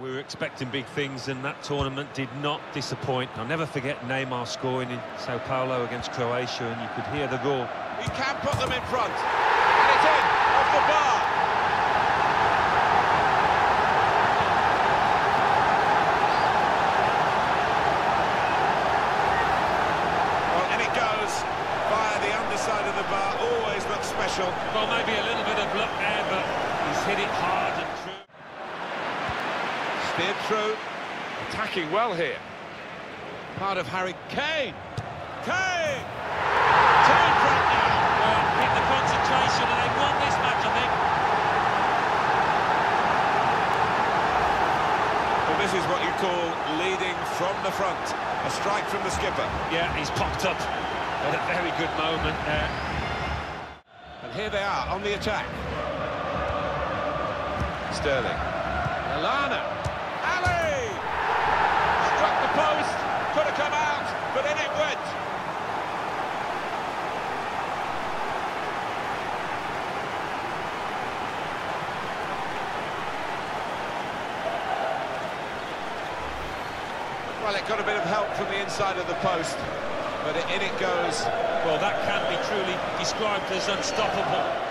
We were expecting big things and that tournament did not disappoint. I'll never forget Neymar scoring in Sao Paulo against Croatia and you could hear the goal. He can put them in front. And it's in, off the bar. Well, and it goes via the underside of the bar. Always looks special. Well, maybe a little bit of luck there, but he's hit it hard and true. Through. Attacking well here. Part of Harry Kane. Kane! Front now. Well, hit the concentration and they won this match, I think. Well, this is what you call leading from the front. A strike from the skipper. Yeah, he's popped up at a very good moment there. And here they are on the attack. Sterling. Lallana. Alli! Struck the post. Could have come out, but in it went. Well, it got a bit of help from the inside of the post, but in it goes. Well, that can be truly described as unstoppable.